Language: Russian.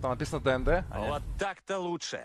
Там написано ДНД. Вот так-то лучше.